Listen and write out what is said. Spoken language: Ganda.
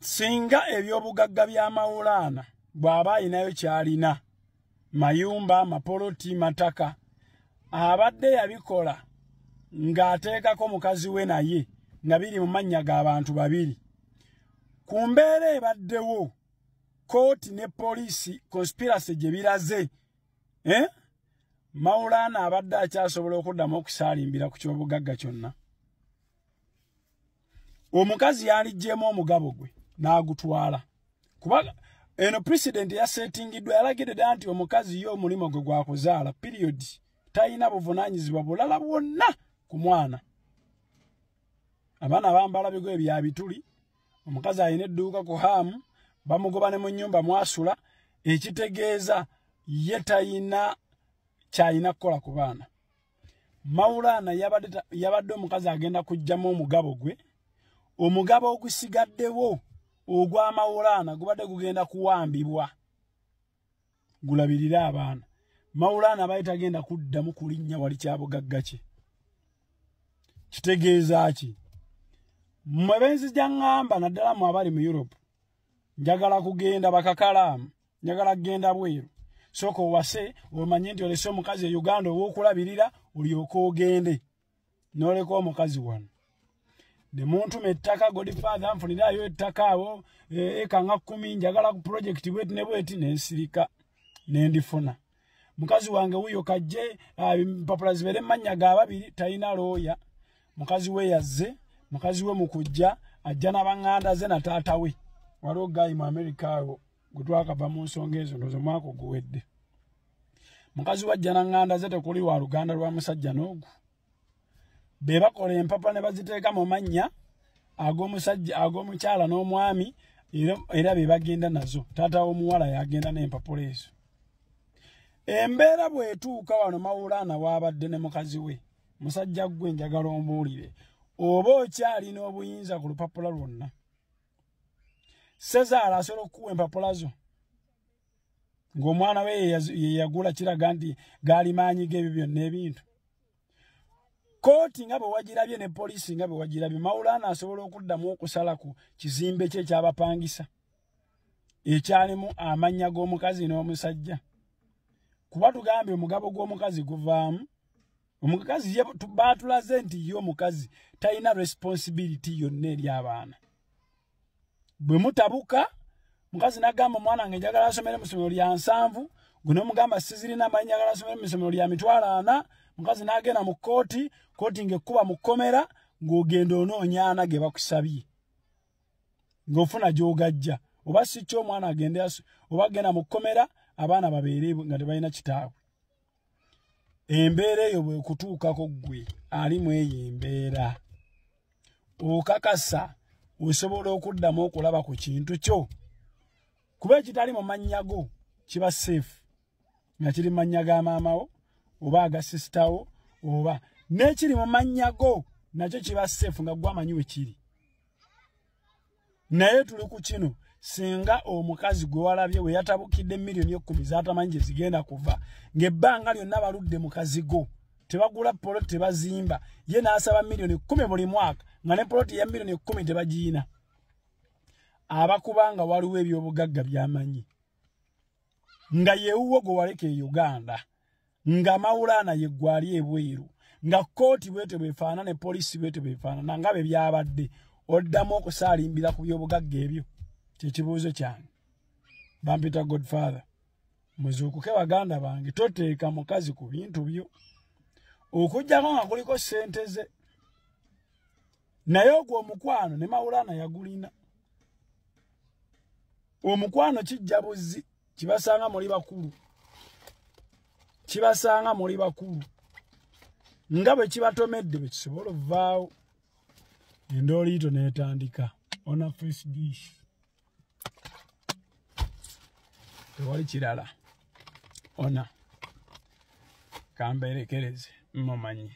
singa ebyobugagga by'amawulaana bw'aba ayinayo ky'alina mayumba mapoloti mataka abadde yabikola ng'ateekako mukazi we naye nga biri mu mannya g'abantu babiri. Ku mbeera ebaddewo kooti ne poliisi conspiracy gye biraze eh? mawulaana abadde akyasobola okuddamu okusaalimbira ku kyobugagga kyonna. Omukazi yaliggyemu omugabo gwe n'agutwala. Kuba eno pulezidenti yasetingiddwa yalagidde ddala nti omukazi ye omulimu gwe gwakuzaala piriyodi talina buvunaanyizibwa bulala bwonna ku mwana. Abaana bambala bigoye bya bituli omukazi alina edduuka ku haamu bamugoba ne mu nnyumba mwasula ekitegeeza ye talina kyalina kukola ku baana. Mawulaana yabadde omukazi agenda kuggyamu omugabo gwe omugabo ogusigaddewo ogw'amawulaana gubadde gugenda kuwambibwa. Gulabirire abaana. Mawulaana abaali tagenda kuddamu kulinnya wali kyabugagga kye kitegeeza ki? Mmwe benzija ŋŋamba naddala mu abali mu europe njagala kugenda bakakalaamu njagala kugenda bweru. Sooka owase omanye nti olese omukazi e uganda ow'okulabirira olyoke ogende. N'oleka omukazi wano ne muntuma ettaka godfather nfunirayo ettaka awo eka nga kkumi njagala ku pulojekiti bweti ne bweti nensirika nendifuna mukazi wange wuyo kajje mpapula zibeere mumanya ga babiri talina looya mukazi we yazze mukazi we mukujja ajja nabaŋŋanda ze na taata we. Waliwo gayi mu amerika awo gwe twakava mu nsonga ezo ndoza omwaka oguwedde. Mukazi we ajja naŋŋanda ze tekuli wa luganda lwa musajja n'ogu be bakola empapula ne baziteeka mu mannya ag'omusajja ag'omukyala n'omwami era be bagenda nazo. Taata w'omuwala yagenda n'empapula ezo. Embeera bw'etuuka wano mawulaana w'abadde ne mukazi we. Musajja gwe njagala omuwulire oba okyalina obuyinza ku lupapula lwonna? Sezaala asobola okukuwa empapula zo? Ng'omwana we ye yagula kiraga nti gaali maanyi g'ebyo byonna ebintu kooti nga bwe wagirabye ne poliisi nga bwe wagirabye mawulaana asobola okuddamu okusala ku kizimbe kye ekyabapangisa. Ekyalimu amannya g'omukazi n'omusajja. Kuba tugambye omugabo gw'omukazi guvaamu omukazi baatulaze nti ye omukazi talina responsibility yonna eri abaana. Bwe mutabuka mukazi nagamba omwana wange njagala asomere mu ssomero lya nsanvu. Gwe nomugamba sizirina amanyi njagala asomere mu ssomero lya mitwalo ana mukazi n'agenda mu kooti kooti ng'ekkuba mu kkomera ng'ogenda onoonya ana ge bakusabye. Ng'ofuna gy'ogajja. Oba si kyo omwana agende oba agenda mu kkomera abaana babeere nga tebalina kitaabwe. Embeera eyo bwe kutuukako ggwe ali mu eyo embeera okakasa osobola okuddamu okulaba ku kintu kyo? Kuba ekitali mu mannya go kiba seefu nga kiri mu mannya ga maamawo oba aga sisitawo oba n'ekiri mu mannya go nakyo kiba seefu nga gwe amanyi we kiri. Naye tuli ku kino singa omukazi gwe walabye we yatabukidde miliyoni ekkumi zatamanyi gye zigenda kuva ng'ebbanga lyonna baludde mukazi go tebagula poloti tebazimba ye n'asaba miliyoni kkumi buli mwaka nga ne poloti ya miliyoni ekkumi tebagiina. Abakubanga waliwo ebyobugagga byamanyi nga yeewuwo gwe waleka e uganda nga mawulaana ye gwali ebweru nga kooti bwete bwefaana ne poliisi bwete bwefaanana nga bwe byabadde oddamu okusaalimbira ku byobugagga ebyo. Kyekibuuzo kyange. Bampita godfather muzuukuke baganda bange toteeka mukazi ku bintu byo. Okugjako nga kuliko ssente ze naye ogwo omukwano ne mawulaana yagulina. Omukwano kijja buzzi kibasanga muli bakulu kibasanga muli bakulu. Nga bwe kibatomedde bwe kisobola ovaawo endooliito n'etandika ona first dish. Tewali kirala. Ona kambeerekereze mmumanyi